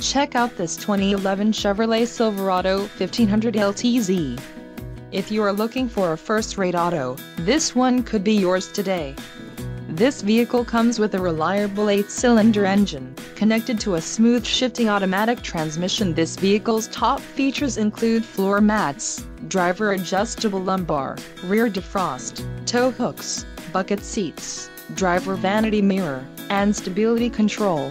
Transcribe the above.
Check out this 2011 Chevrolet Silverado 1500 LTZ. If you are looking for a first-rate auto, this one could be yours today. This vehicle comes with a reliable 8-cylinder engine, connected to a smooth shifting automatic transmission. This vehicle's top features include floor mats, driver adjustable lumbar, rear defrost, tow hooks, bucket seats, driver vanity mirror, and stability control.